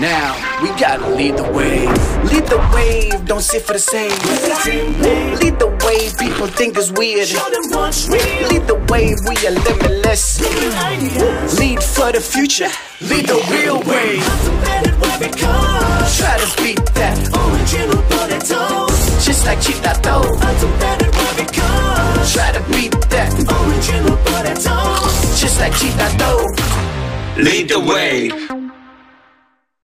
Now, we gotta lead the wave. Lead the wave, don't sit for the same. Lead the wave, people think it's weird. Lead the wave, we are limitless. Lead for the future, lead the real wave. Try to beat that, just like Cheetah though. Try to beat that, just like Chitato. Lead the way